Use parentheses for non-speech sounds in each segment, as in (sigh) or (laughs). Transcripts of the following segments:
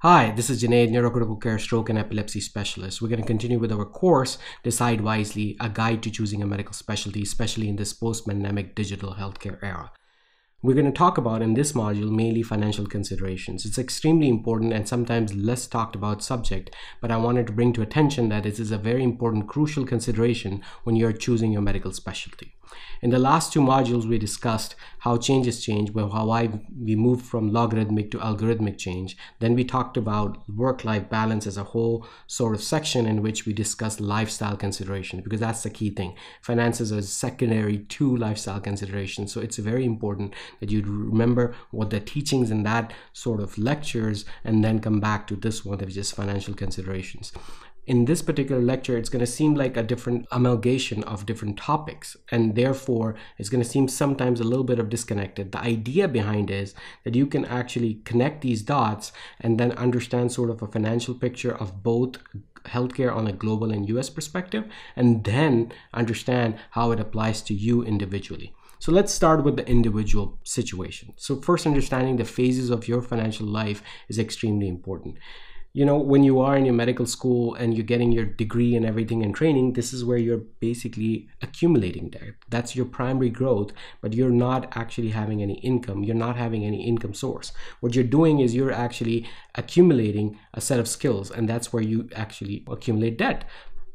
Hi, this is Junaid, neurocritical care stroke and epilepsy specialist. We're going to continue with our course, Decide Wisely, a guide to choosing a medical specialty, especially in this post-pandemic digital healthcare era. We're going to talk about in this module mainly financial considerations. It's extremely important and sometimes less talked about subject, but I wanted to bring to attention that it is a very important, crucial consideration when you're choosing your medical specialty. In the last two modules, we discussed how changes change, how I, we moved from logarithmic to algorithmic change. Then we talked about work-life balance as a whole sort of section in which we discussed lifestyle considerations because that's the key thing. Finances are secondary to lifestyle considerations. So it's very important that you remember what the teachings in that sort of lectures and then come back to this one, which is financial considerations in this particular lecture, it's going to seem like a different amalgamation of different topics, and therefore it's going to seem sometimes a little bit of disconnected. The idea behind is that you can actually connect these dots and then understand sort of a financial picture of both healthcare on a global and US perspective, and then understand how it applies to you individually. So let's start with the individual situation. So first understanding the phases of your financial life is extremely important you know when you are in your medical school and you're getting your degree and everything and training this is where you're basically accumulating debt that's your primary growth but you're not actually having any income. You're not having any income source. What you're doing is you're actually accumulating a set of skills and that's where you actually accumulate debt.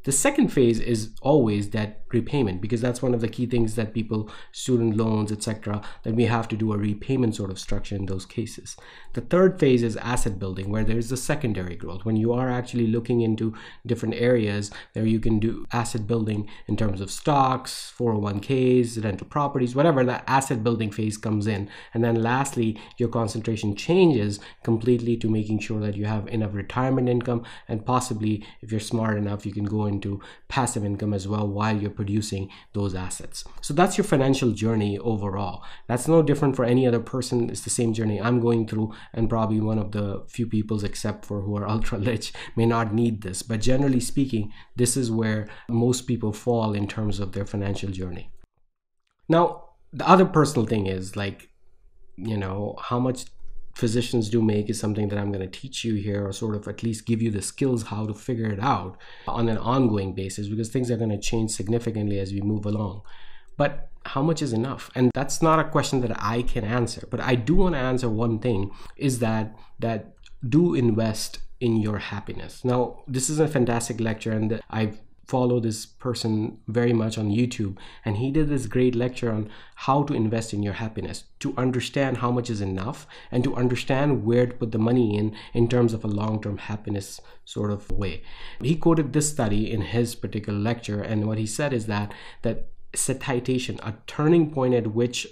The second phase is always that repayment because that's one of the key things that people, student loans, etc., that we have to do a repayment sort of structure in those cases. The third phase is asset building where there's the secondary growth when you are actually looking into different areas where you can do asset building in terms of stocks, 401ks, rental properties, whatever that asset building phase comes in. And then lastly, your concentration changes completely to making sure that you have enough retirement income and possibly if you're smart enough, you can go into passive income as well while you're producing those assets. So that's your financial journey overall. That's no different for any other person. It's the same journey I'm going through and probably one of the few peoples except for who are (laughs) ultra rich may not need this. But generally speaking, this is where most people fall in terms of their financial journey. Now, the other personal thing is like, you know, how much physicians do make is something that I'm going to teach you here, or sort of at least give you the skills how to figure it out on an ongoing basis because things are going to change significantly as we move along. But how much is enough? And that's not a question that I can answer. But I do want to answer one thing is that that do invest in your happiness. Now, this is a fantastic lecture, and I've follow this person very much on YouTube and he did this great lecture on how to invest in your happiness to understand how much is enough and to understand where to put the money in in terms of a long-term happiness sort of way. He quoted this study in his particular lecture and what he said is that that satiation, a turning point at which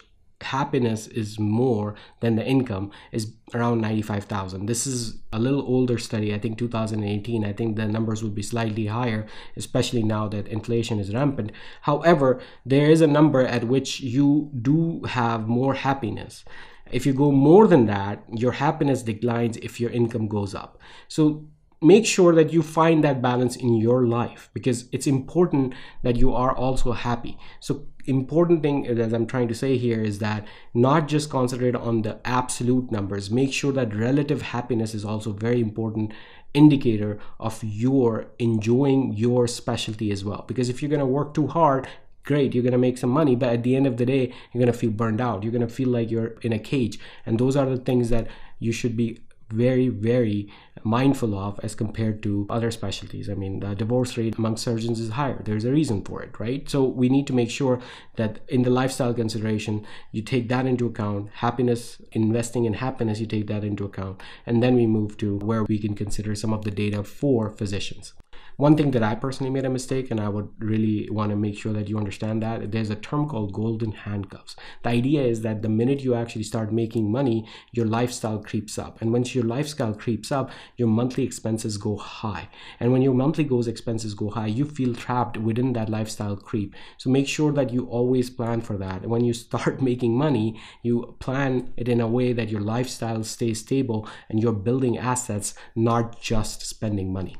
happiness is more than the income is around 95,000. This is a little older study, I think 2018. I think the numbers would be slightly higher, especially now that inflation is rampant. However, there is a number at which you do have more happiness. If you go more than that, your happiness declines if your income goes up. So make sure that you find that balance in your life because it's important that you are also happy. So important thing as i'm trying to say here is that not just concentrate on the absolute numbers. Make sure that relative happiness is also very important indicator of your enjoying your specialty as well. Because if you're going to work too hard great you're going to make some money but at the end of the day you're going to feel burned out. You're going to feel like you're in a cage. And those are the things that you should be very very mindful of as compared to other specialties. I mean the divorce rate among surgeons is higher. There's a reason for it right? So we need to make sure that in the lifestyle consideration you take that into account. Happiness investing in happiness you take that into account. And then we move to where we can consider some of the data for physicians one thing that I personally made a mistake, and I would really want to make sure that you understand that there's a term called golden handcuffs. The idea is that the minute you actually start making money, your lifestyle creeps up. And once your lifestyle creeps up, your monthly expenses go high. And when your monthly goes expenses go high, you feel trapped within that lifestyle creep. So make sure that you always plan for that. When you start (laughs) making money, you plan it in a way that your lifestyle stays stable and you're building assets, not just spending money.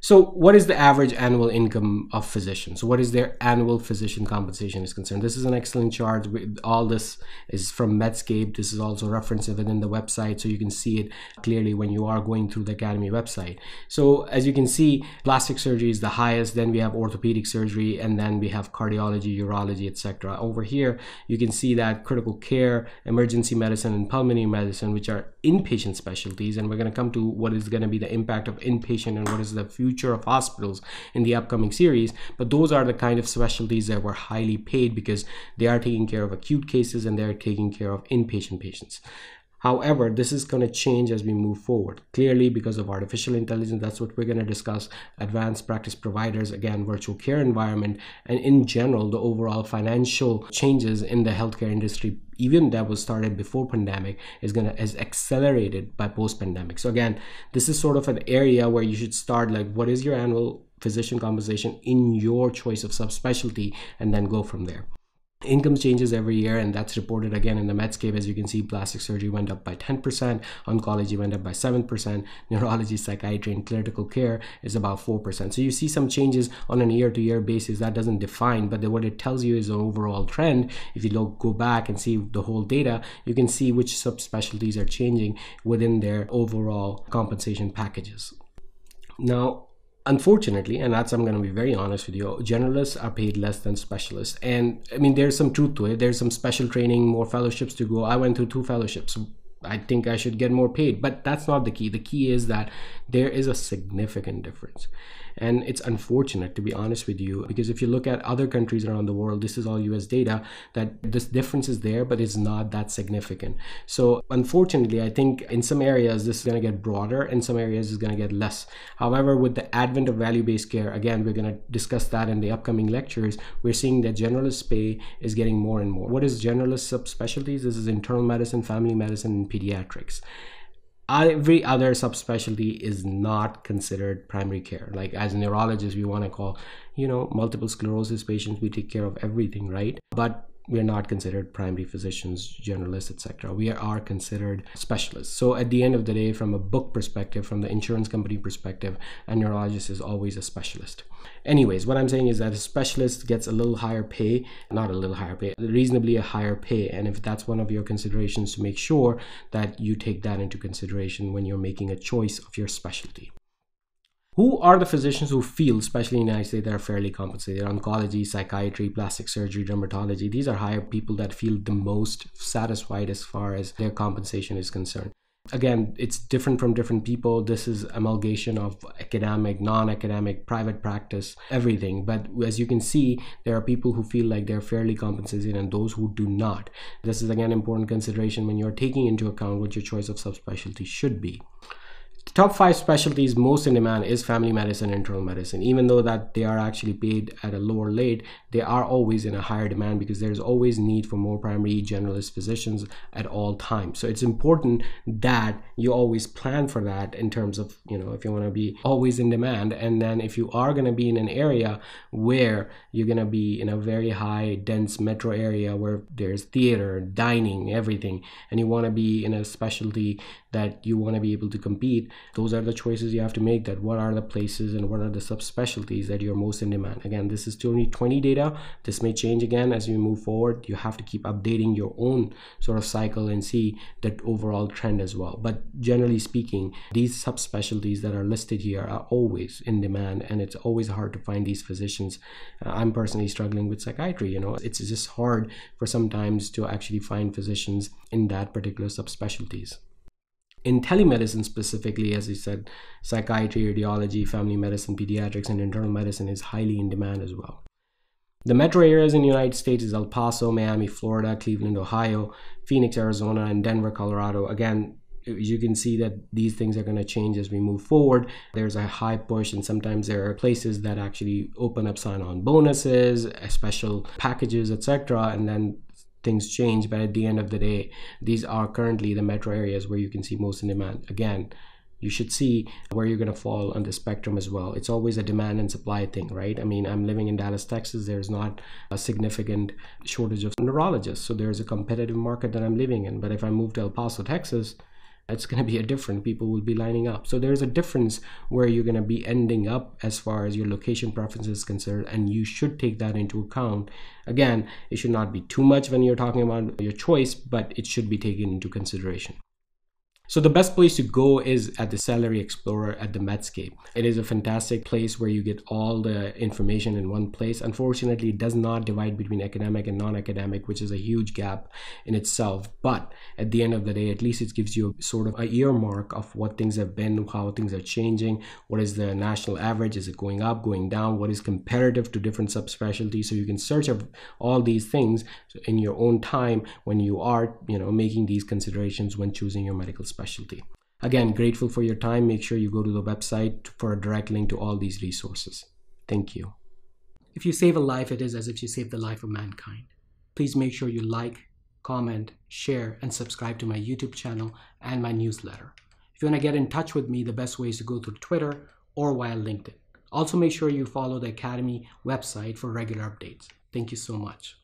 So, what is the average annual income of physicians? So, what is their annual physician compensation is concerned? This is an excellent chart. All this is from Medscape. This is also referenced within the website, so you can see it clearly when you are going through the Academy website. So, as you can see, plastic surgery is the highest. Then we have orthopedic surgery, and then we have cardiology, urology, etc. Over here, you can see that critical care, emergency medicine, and pulmonary medicine, which are inpatient specialties, and we're going to come to what is going to be the impact of inpatient and what is the future future of hospitals in the upcoming series. But those are the kind of specialties that were highly paid because they are taking care of acute cases and they're taking care of inpatient patients. However, this is going to change as we move forward. Clearly, because of artificial intelligence, that's what we're going to discuss. Advanced practice providers, again, virtual care environment, and in general, the overall financial changes in the healthcare industry, even that was started before pandemic, is going to is accelerated by post pandemic. So again, this is sort of an area where you should start like, what is your annual physician compensation in your choice of subspecialty, and then go from there. Income changes every year, and that's reported again in the Medscape. As you can see, plastic surgery went up by 10%, oncology went up by 7%, neurology, psychiatry, and critical care is about 4%. So you see some changes on an year to year basis. That doesn't define, but what it tells you is an overall trend. If you look, go back and see the whole data, you can see which subspecialties are changing within their overall compensation packages. Now, unfortunately and that's i'm going to be very honest with you generalists are paid less than specialists. And i mean there's some truth to it. There's some special training more fellowships to go. I went through two fellowships. I think i should get more paid but that's not the key. The key is that there is a significant difference and it's unfortunate, to be honest with you, because if you look at other countries around the world, this is all US data, that this difference is there, but it's not that significant. So unfortunately, I think in some areas this is going to get broader, in some areas it's going to get less. However, with the advent of value-based care, again, we're going to discuss that in the upcoming lectures. We're seeing that generalist pay is getting more and more. What is generalist subspecialties? This is internal medicine, family medicine, and pediatrics every other subspecialty is not considered primary care. Like as a neurologist we want to call you know multiple sclerosis patients we take care of everything right? But we are not considered primary physicians, generalists, etc. We are considered specialists. So at the end of the day, from a book perspective, from the insurance company perspective, a neurologist is always a specialist. Anyways, what I'm saying is that a specialist gets a little higher pay, not a little higher pay, reasonably a higher pay. And if that's one of your considerations, to make sure that you take that into consideration when you're making a choice of your specialty. Who are the physicians who feel, especially in the United States, that are fairly compensated? Oncology, psychiatry, plastic surgery, dermatology. These are higher people that feel the most satisfied as far as their compensation is concerned. Again, it's different from different people. This is amalgamation of academic, non-academic, private practice, everything. But as you can see, there are people who feel like they're fairly compensated and those who do not. This is again important consideration when you're taking into account what your choice of subspecialty should be top five specialties most in demand is family medicine internal medicine. Even though that they are actually paid at a lower rate they are always in a higher demand because there's always need for more primary generalist physicians at all times. So it's important that you always plan for that in terms of you know if you want to be always in demand. And then if you are going to be in an area where you're going to be in a very high dense metro area where there's theater dining everything and you want to be in a specialty that you want to be able to compete those are the choices you have to make that what are the places and what are the subspecialties that you're most in demand. Again this is 2020 data. This may change again as you move forward. You have to keep updating your own sort of cycle and see that overall trend as well. But generally speaking these subspecialties that are listed here are always in demand and it's always hard to find these physicians. Uh, i'm personally struggling with psychiatry you know. It's just hard for sometimes to actually find physicians in that particular subspecialties in telemedicine specifically, as you said, psychiatry, radiology, family medicine, pediatrics, and internal medicine is highly in demand as well. The metro areas in the United States is El Paso, Miami, Florida, Cleveland, Ohio, Phoenix, Arizona, and Denver, Colorado. Again, you can see that these things are going to change as we move forward. There's a high push, and sometimes there are places that actually open up sign on bonuses, uh, special packages, etc. And then things change but at the end of the day these are currently the metro areas where you can see most in demand again you should see where you're going to fall on the spectrum as well. It's always a demand and supply thing, right? I mean, I'm living in Dallas, Texas. There's not a significant shortage of neurologists. So there's a competitive market that I'm living in. But if I move to El Paso, Texas, it's going to be a different people will be lining up. So there's a difference where you're going to be ending up as far as your location preferences is concerned and you should take that into account. Again it should not be too much when you're talking about your choice but it should be taken into consideration so the best place to go is at the Salary Explorer at the Medscape. It is a fantastic place where you get all the information in one place. Unfortunately, it does not divide between academic and non-academic, which is a huge gap in itself. But at the end of the day, at least it gives you a sort of a earmark of what things have been, how things are changing, what is the national average, is it going up, going down, what is comparative to different subspecialties. So you can search of all these things in your own time when you are, you know, making these considerations when choosing your medical specialty specialty. Again, grateful for your time. Make sure you go to the website for a direct link to all these resources. Thank you. If you save a life, it is as if you saved the life of mankind. Please make sure you like, comment, share, and subscribe to my YouTube channel and my newsletter. If you want to get in touch with me, the best way is to go through Twitter or via LinkedIn. Also, make sure you follow the Academy website for regular updates. Thank you so much.